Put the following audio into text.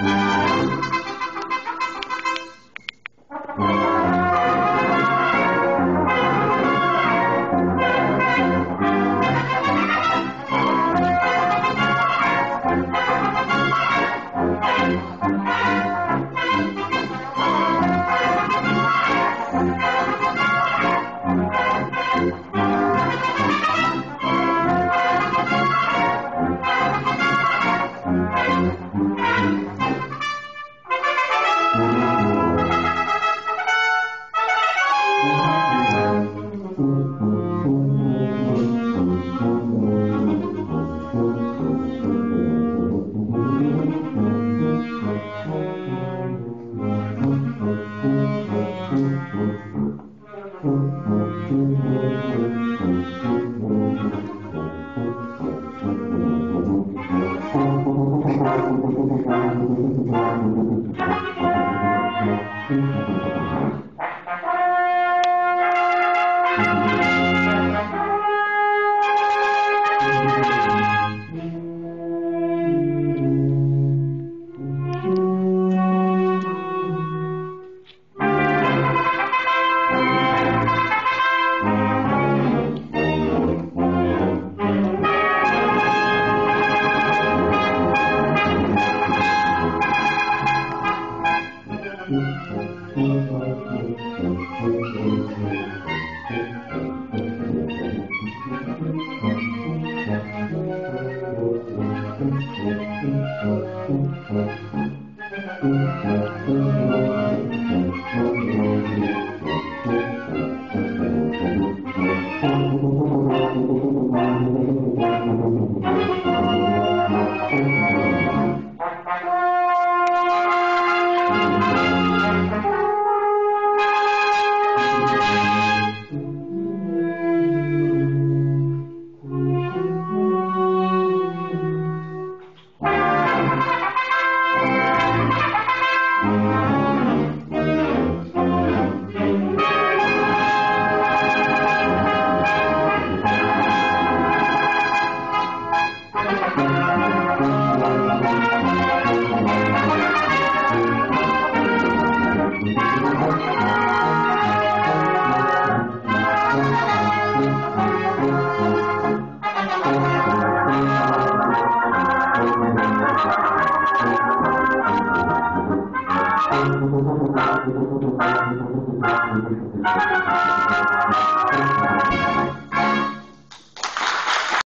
Música